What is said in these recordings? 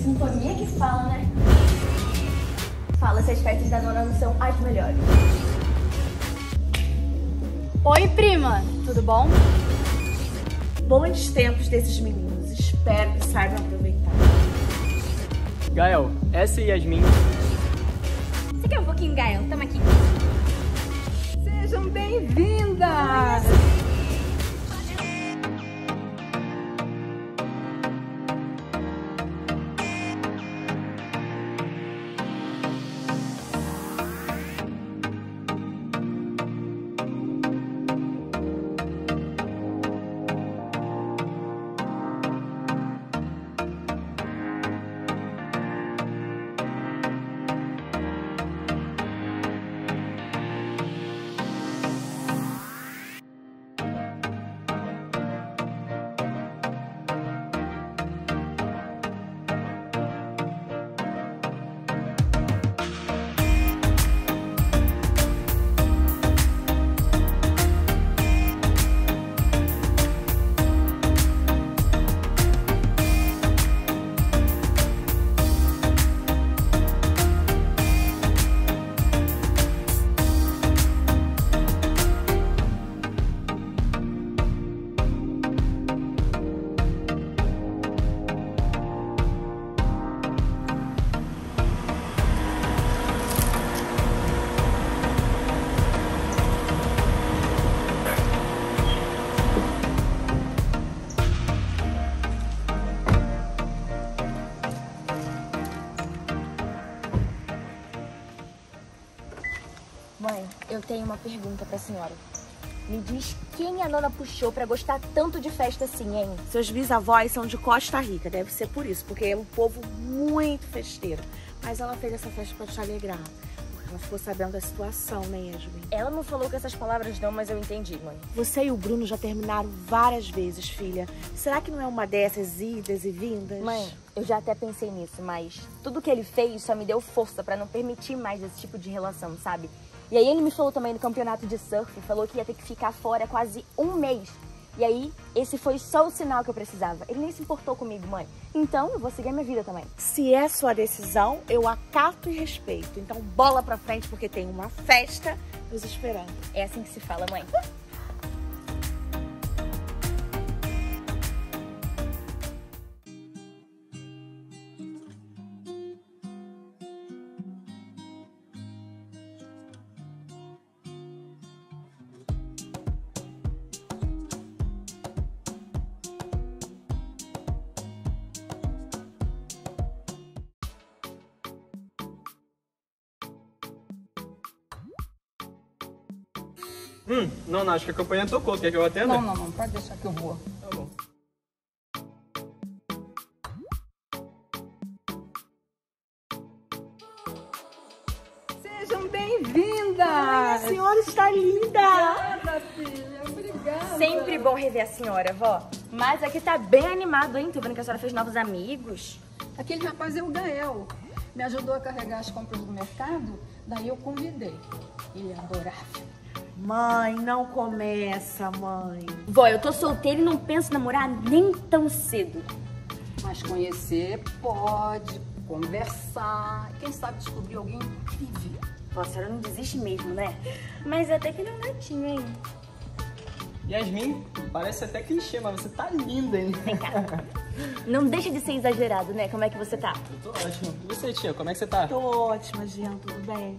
sintonia que fala, né? Fala se as festas da nona não são as melhores. Oi, prima, tudo bom? Bons tempos desses meninos. Espero que saibam aproveitar. Gael, essa é Yasmin. Você quer um pouquinho, Gael? Tamo aqui. Sejam bem-vindas! Tenho uma pergunta pra senhora. Me diz quem a nona puxou pra gostar tanto de festa assim, hein? Seus bisavós são de Costa Rica, deve ser por isso, porque é um povo muito festeiro. Mas ela fez essa festa pra te alegrar. Porque ela ficou sabendo da situação, né, Yasmin? Ela não falou com essas palavras não, mas eu entendi, mãe. Você e o Bruno já terminaram várias vezes, filha. Será que não é uma dessas idas e vindas? Mãe, eu já até pensei nisso, mas tudo que ele fez só me deu força pra não permitir mais esse tipo de relação, sabe? E aí ele me falou também no campeonato de surf, falou que ia ter que ficar fora quase um mês. E aí, esse foi só o sinal que eu precisava. Ele nem se importou comigo, mãe. Então, eu vou seguir a minha vida também. Se é sua decisão, eu acato e respeito. Então, bola pra frente, porque tem uma festa nos esperando. É assim que se fala, mãe. Hum, não, não, acho que a campanha tocou. Quer que eu atenda? Não, não, não, pode deixar que eu vou. Tá bom. Sejam bem-vindas! A senhora está linda! Obrigada, filha, obrigada. Sempre bom rever a senhora, vó. Mas aqui tá bem animado, hein? Tô vendo que a senhora fez novos amigos. Aquele rapaz é o Gael. Me ajudou a carregar as compras do mercado, daí eu convidei. Ele é adorável. Mãe, não começa, mãe. Vó, eu tô solteira e não penso em namorar nem tão cedo. Mas conhecer pode, conversar, quem sabe descobrir alguém incrível. Vó, a senhora não desiste mesmo, né? Mas até que ele é um netinho, hein? Yasmin, parece até clichê, mas você tá linda, hein? Vem cá. Não deixa de ser exagerado, né? Como é que você tá? Eu tô ótimo. E você, tia, como é que você tá? Tô ótima, Jean, tudo bem?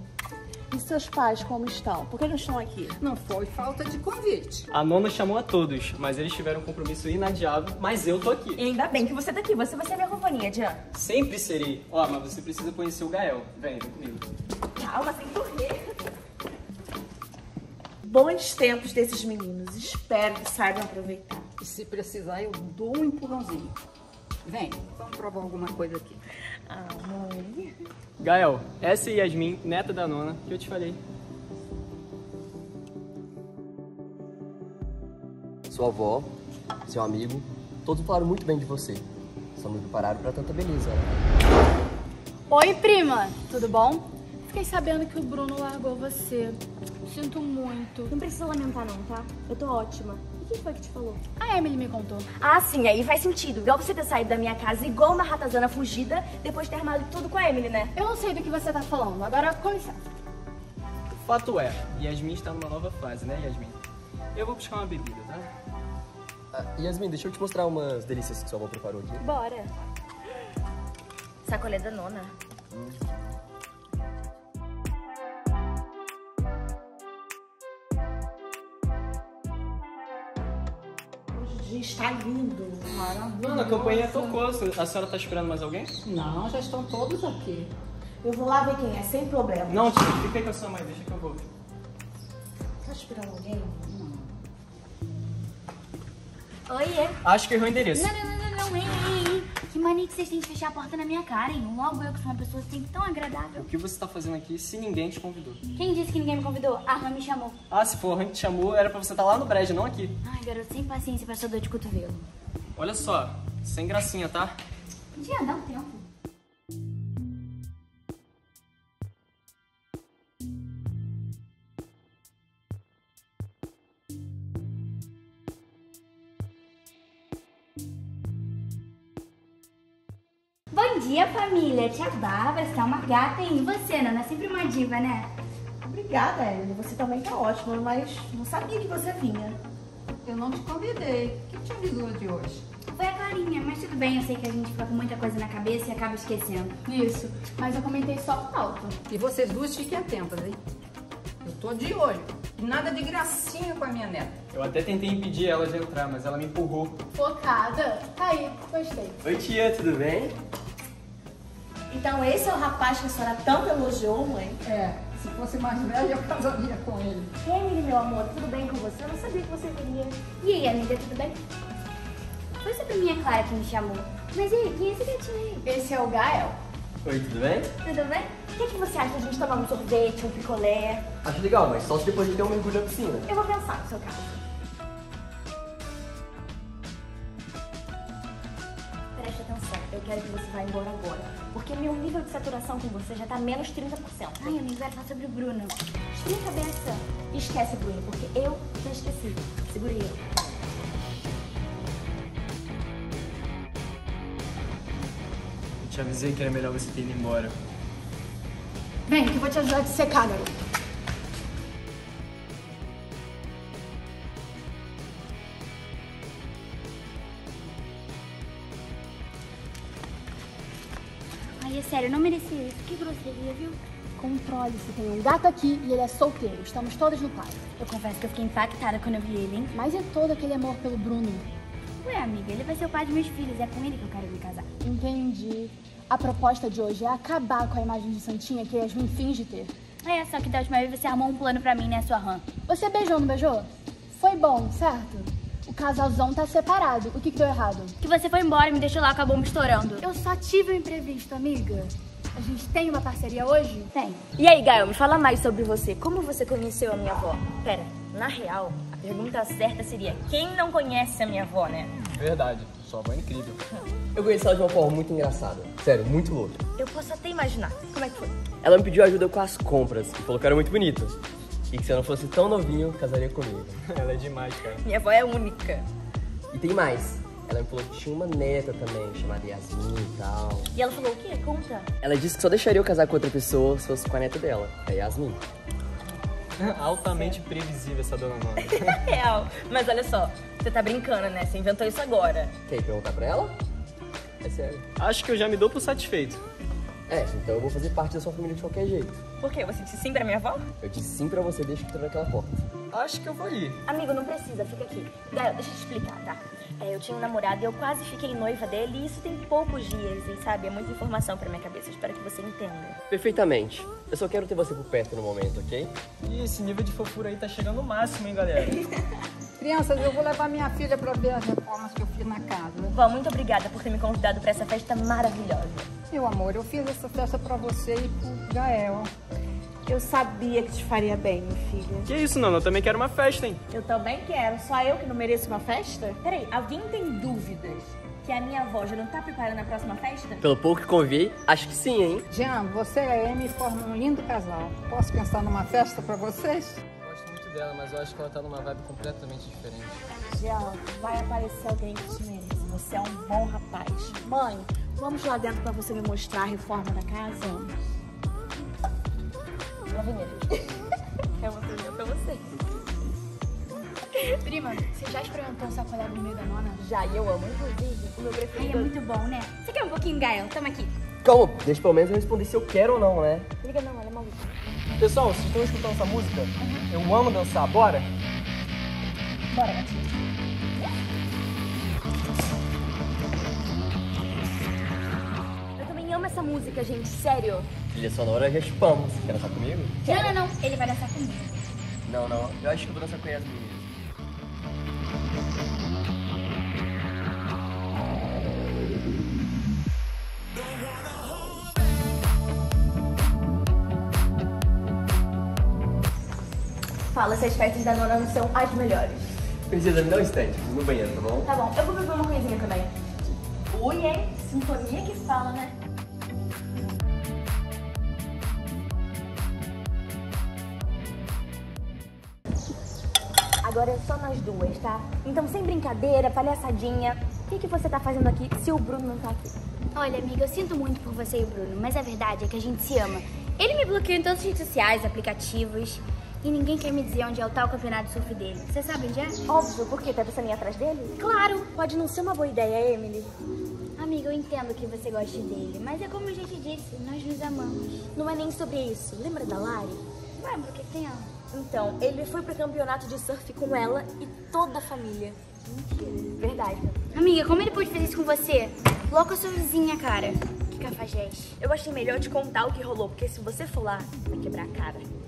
E seus pais como estão? Por que não estão aqui? Não foi falta de convite. A nona chamou a todos, mas eles tiveram um compromisso inadiável, mas eu tô aqui. E ainda bem que você tá aqui. Você vai ser minha companhia, Jean. Sempre serei. Ó, mas você precisa conhecer o Gael. Vem, vem comigo. Calma, sem correr. Bons tempos desses meninos. Espero que saibam aproveitar. E se precisar, eu dou um empurrãozinho. Vem, vamos provar alguma coisa aqui. Ah, mãe. Gael, essa é Yasmin, neta da nona, que eu te falei. Sua avó, seu amigo, todos falaram muito bem de você. Só me prepararam pra tanta beleza. né? Oi, prima, tudo bom? Fiquei sabendo que o Bruno largou você. Sinto muito. Não precisa lamentar não, tá? Eu tô ótima. Quem foi que te falou? A Emily me contou. Ah, sim, aí faz sentido. Igual você ter saído da minha casa igual uma ratazana fugida depois de ter armado tudo com a Emily, né? Eu não sei do que você tá falando. Agora, com licença. O fato é, Yasmin está numa nova fase, né, Yasmin? Eu vou buscar uma bebida, tá? Ah, Yasmin, deixa eu te mostrar umas delícias que sua avó preparou aqui. Bora. Sacolé da nona. Hoje está lindo. Maravilha. Mano, a campanha tocou. A senhora tá esperando mais alguém? Não, já estão todos aqui. Eu vou lá ver quem é, sem problema. Não, tio, fica aí com a sua mãe, deixa que eu vou. Tá esperando alguém? Oiê. Acho que errou o endereço. Não, não, não, não, não, ei, ei, ei. Que mania que vocês têm de fechar a porta na minha cara, hein? Logo eu que sou uma pessoa sempre tão agradável. O que você tá fazendo aqui se ninguém te convidou? Quem disse que ninguém me convidou? A Rã me chamou. Ah, se for a gente te chamou, era pra você estar lá no brejo, não aqui. Ai, garoto, sem paciência pra essa dor de cotovelo. Olha só, sem gracinha, tá? Podia dar um tempo. Dia, família. Tia Bárbara, você tá uma gata, hein? E você, Nana? Sempre uma diva, né? Obrigada, Emily. Você também tá ótima, mas não sabia que você vinha. Eu não te convidei. Quem te avisou de hoje? Foi a Clarinha, mas tudo bem, eu sei que a gente fica com muita coisa na cabeça e acaba esquecendo. Isso. Mas eu comentei só por alto. E vocês duas fiquem atentas, hein? Eu tô de olho. E nada de gracinha com a minha neta. Eu até tentei impedir ela de entrar, mas ela me empurrou. Focada. Tá aí, gostei. Oi, tia, tudo bem? Então esse é o rapaz que a senhora tanto elogiou, mãe? É, se fosse mais velho, eu casaria com ele. Emily, meu amor, tudo bem com você? Eu não sabia que você viria. E aí, amiga, tudo bem? Foi sobre minha Clara que me chamou. Mas e aí, quem é esse gatinho aí? Esse é o Gael. Oi, tudo bem? Tudo bem? O que, que você acha de a gente tomar um sorvete, um picolé? Acho legal, mas só se depois de ter um mergulho na piscina. Eu vou pensar no seu caso. Quero que você vá embora agora. Porque meu nível de saturação com você já tá menos 30%. Ai, amiga, vai falar sobre o Bruno. Esfria a cabeça. E esquece, Bruno, porque eu já esqueci. Segure eu. Eu te avisei que era melhor você ter ido embora. Vem, que eu vou te ajudar a te secar, garoto. É sério, eu não merecia isso. Que grosseria, viu? Controle-se, tem um gato aqui e ele é solteiro. Estamos todas no pai. Eu confesso que eu fiquei impactada quando eu vi ele, hein? Mas é todo aquele amor pelo Bruno. Ué, amiga, ele vai ser o pai de meus filhos. É com ele que eu quero me casar. Entendi. A proposta de hoje é acabar com a imagem de santinha que Yasmin finge ter. É, só que da última vez você armou um plano pra mim, né, sua rã? Você beijou, não beijou? Foi bom, certo? O casalzão tá separado. O que, que deu errado? Que você foi embora e me deixou lá com a bomba estourando. Eu só tive um imprevisto, amiga. A gente tem uma parceria hoje? Tem. E aí, Gael, me fala mais sobre você. Como você conheceu a minha avó? Pera, na real, a pergunta certa seria: quem não conhece a minha avó, né? Verdade, sua avó é incrível. Eu conheci ela de uma forma muito engraçada. Sério, muito louca. Eu posso até imaginar. Como é que foi? Ela me pediu ajuda com as compras e falou que eu era muito bonito. E que se eu não fosse tão novinho, casaria comigo. Ela é demais, cara. Minha avó é única. E tem mais. Ela me falou que tinha uma neta também, chamada Yasmin e tal. E ela falou o quê? Conta. Ela disse que só deixaria eu casar com outra pessoa se fosse com a neta dela, a Yasmin. Altamente previsível essa dona Nona. Real. Mas olha só, você tá brincando, né? Você inventou isso agora. Quer perguntar pra ela? É sério. Acho que eu já me dou por satisfeito. É, então eu vou fazer parte da sua família de qualquer jeito. Por quê? Você disse sim pra minha avó? Eu disse sim pra você desde que entrou naquela porta. Acho que eu vou ir. Amigo, não precisa, fica aqui. Gael, deixa eu te explicar, tá? É, eu tinha um namorado e eu quase fiquei noiva dele e isso tem poucos dias, e sabe? É muita informação pra minha cabeça. Eu espero que você entenda. Perfeitamente. Eu só quero ter você por perto no momento, ok? E esse nível de fofura aí tá chegando no máximo, hein, galera? Crianças, eu vou levar minha filha para ver as reformas que eu fiz na casa. Vó, muito obrigada por ter me convidado pra essa festa maravilhosa. Meu amor, eu fiz essa festa para você e pro Gael. Eu sabia que te faria bem, minha filha. que isso, Nona? Eu também quero uma festa, hein? Eu também quero. Só eu que não mereço uma festa? Peraí, alguém tem dúvidas que a minha avó já não tá preparando a próxima festa? Pelo pouco que conviei, acho que sim, hein? Jean, você e a Amy formam um lindo casal. Posso pensar numa festa para vocês? Dela, mas eu acho que ela tá numa vibe completamente diferente. Jean, vai aparecer alguém que te merece. Você é um bom rapaz. Mãe, vamos lá dentro pra você me mostrar a reforma da casa? Lá vem ele. Eu vou fazer pra você. Prima, você já experimentou o sacolado no meio da nona? Já, e eu amo, inclusive, o meu Ai, é preferido. muito bom, né? Você quer um pouquinho, Gael? Toma aqui. Calma, deixa pelo menos eu responder se eu quero ou não, né? Liga não, ela é maluca. Pessoal, vocês estão escutando essa música? Eu amo dançar, bora? Bora, gatinho. Eu também amo essa música, gente, sério. Trilha sonora já chupamos. Quer dançar comigo? Não, não, não. Ele vai dançar comigo. Não, não. Eu acho que eu vou dançar com a Yasmin Fala se as festas da nona não são as melhores. Princesa, me dá um instante. Preciso no banheiro, tá bom? Tá bom, eu vou beber uma coisinha também. Ui, hein? Sintonia que fala, né? Agora é só nós duas, tá? Então, sem brincadeira, palhaçadinha. O que, que você tá fazendo aqui se o Bruno não tá aqui? Olha, amiga, eu sinto muito por você e o Bruno, mas a verdade é que a gente se ama. Ele me bloqueou em todas as redes sociais, aplicativos, e ninguém quer me dizer onde é o tal campeonato de surf dele. Você sabe onde é? Óbvio, por quê? Tá pensando em ir atrás dele? Claro! Pode não ser uma boa ideia, Emily. Amiga, eu entendo que você goste dele, mas é como eu já te disse, nós nos amamos. Não é nem sobre isso. Lembra da Lari? Lembra o que que tem ela? Então, ele foi pro campeonato de surf com ela e toda a família. Mentira. Verdade. Amiga, como ele pôde fazer isso com você? Louca sua vizinha, cara. Que cafajeste. Eu achei melhor te contar o que rolou, porque se você for lá, vai quebrar a cara.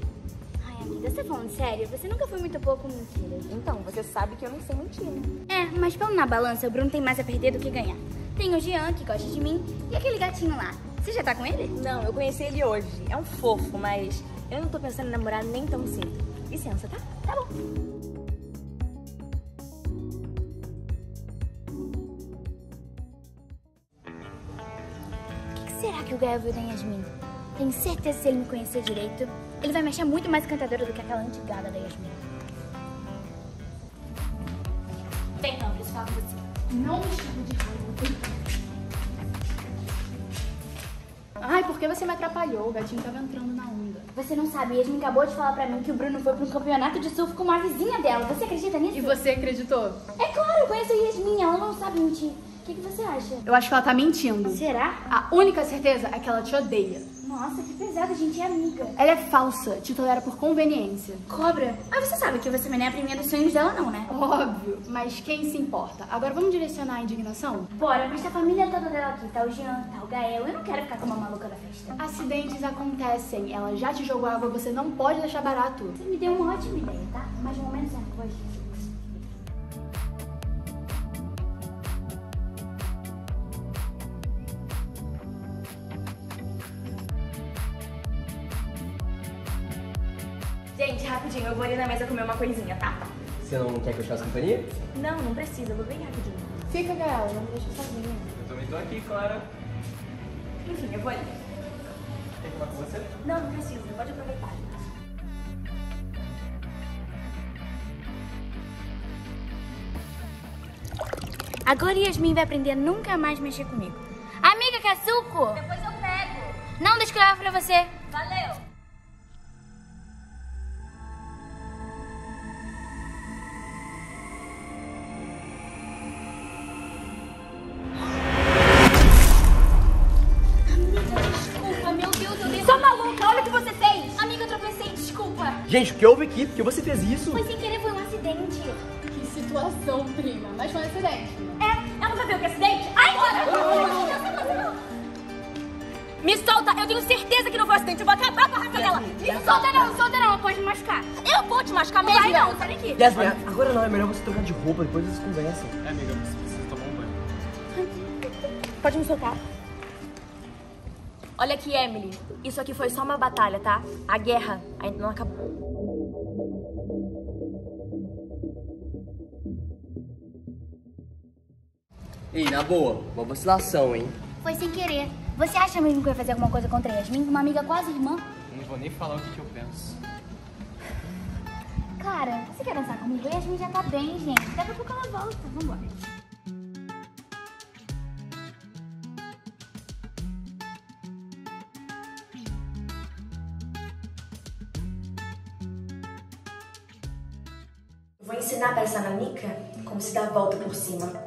Amiga, você tá falando sério? Você nunca foi muito boa com mentiras. Então, você sabe que eu não sei mentir, né? É, mas pelo na balança, o Bruno tem mais a perder do que ganhar. Tem o Jean, que gosta de mim, e aquele gatinho lá. Você já tá com ele? Não, eu conheci ele hoje. É um fofo, mas eu não tô pensando em namorar nem tão cedo. Licença, tá? Tá bom. O que será que o Gael viu da Yasmin? Tenho certeza se ele me conhecer direito, ele vai me achar muito mais encantadora do que aquela antigada da Yasmin. Vem, não, preciso falar com você. Não me chama de raiva. Ai, por que você me atrapalhou? O gatinho tava entrando na onda. Você não sabe, Yasmin acabou de falar pra mim que o Bruno foi pra um campeonato de surf com uma vizinha dela. Você acredita nisso? E você acreditou? É claro, eu conheço a Yasmin, ela não sabe mentir. O que, que você acha? Eu acho que ela tá mentindo. Será? A única certeza é que ela te odeia. Nossa, que pesada, a gente é amiga. Ela é falsa, te tolera por conveniência. Cobra? Mas você sabe que você não é a primeira dos sonhos dela, não, né? Óbvio, mas quem se importa? Agora vamos direcionar a indignação? Bora, mas tá a família toda dela aqui. Tá o Jean, tá o Gael. Eu não quero ficar com uma maluca da festa. Acidentes acontecem, ela já te jogou água, você não pode deixar barato. Você me deu uma ótima ideia, tá? Mas no momento certo. Gente, coisinha, tá? Você não quer que eu te faça companhia? Não, não precisa, eu vou bem rapidinho. Fica, Gael, não me deixa sozinha. Eu também tô aqui, Clara. Enfim, eu vou ali. Quer falar com você? Não, não precisa, pode aproveitar. Agora Yasmin vai aprender a nunca mais mexer comigo. Amiga, quer suco? Depois eu pego. Não, deixa que eu levo pra você. Valeu. Gente, o que houve aqui? Por que você fez isso? Foi sem querer, foi um acidente. Que situação, prima. Mas foi um acidente. É, ela já viu que é acidente? Ai, bora! Me solta, eu tenho certeza que não foi acidente. Eu vou acabar com a raça dela. Me Solta não, solta não, ela pode me machucar. Eu vou te machucar mesmo. Vai não, sai daqui. Yasmin, agora não, é melhor você trocar de roupa, depois vocês conversam. É, amiga, você precisa tomar um banho. Pode me soltar. Olha aqui, Emily. Isso aqui foi só uma batalha, tá? A guerra ainda não acabou. Ei, na boa, uma vacilação, hein? Foi sem querer. Você acha mesmo que vai fazer alguma coisa contra Yasmin, uma amiga quase irmã? Não vou nem falar o que, que eu penso. Cara, você quer dançar comigo? Yasmin já tá bem, gente. Daqui a pouco ela volta. Vambora. Vou ensinar pra essa nanica como se dá a volta por cima.